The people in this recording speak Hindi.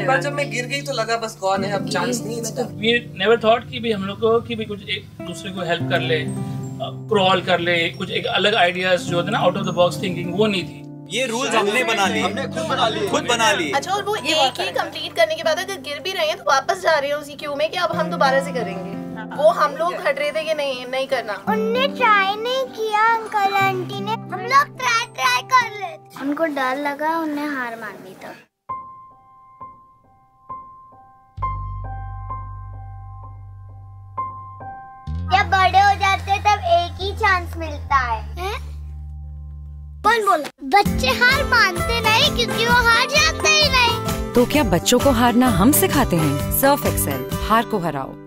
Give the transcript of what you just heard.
बाद जब मैं गिर गई तो लगा बस कौन है अब चांस नहीं इसका। वी नेवर थॉट कि भी हम लोग को कि भी कुछ एक दूसरे को हेल्प कर ले क्रॉल कर ले कुछ एक अलग आइडियाज़ जो होते ना out of the box thinking वो नहीं थी। ये रूल्स हमने बना लिए। हमने खुद बना लिए। खुद बना लिए। अच्छा और वो एक ही कंप्लीट करने के बाद अगर गिर भी रहे हैं तो वापस जा रहे हैं उसी क्यू में कि अब हम दोबारा से करेंगे। वो हम लोग हट रहे थे कि नहीं नहीं करना। उनने ट्राई नहीं किया अंकल आंटी ने। हम लोग ट्राई ट्राई कर रहे थे उनको डर लगा उन्हें हार मान ली तब। बड़े हो जाते तब एक ही चांस मिलता है, है? कौन बोला? बच्चे हार मानते नहीं क्योंकि वो हार जाते ही नहीं। तो क्या बच्चों को हारना हम सिखाते हैं? सर्फ एक्सेल हार को हराओ।